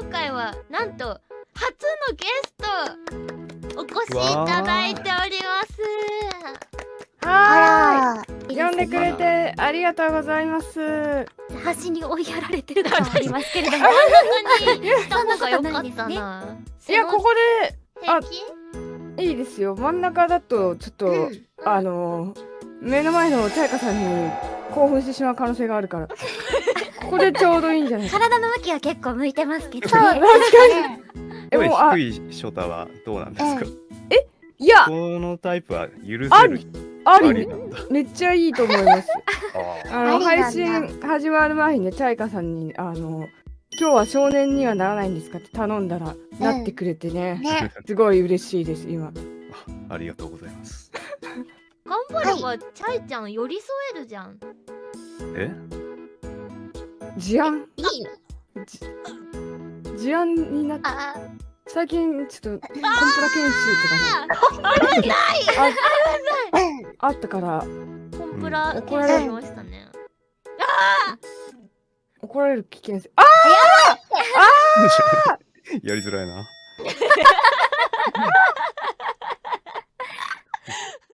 今回はなんと初のゲストお越しいただいております。はい。呼んでくれてありがとうございます。端に追いやられてる感はありますけれども。本当に。した方がよかったな。いやここであいいですよ。真ん中だとちょっと、うん。あの目の前のチャイカさんに興奮してしまう可能性があるからここでちょうどいいんじゃない体の向きは結構向いてますけどそうね確かに。え声も低いショタはどうなんですか、いやこのタイプは許あせる？あり。めっちゃいいと思います。ああの配信始まる前にねチャイカさんにあの今日は少年にはならないんですかって頼んだら、なってくれてね。ね。すごい嬉しいです今。ありがとうございます。頑張ればチャイちゃん寄り添えるじゃん。え？事案？いいの？じ事案になってあ。最近ちょっとコンプラ研修とかね。ああったから。コンプラうん。検査しましたね。怒られる危険性。あやりづらいな。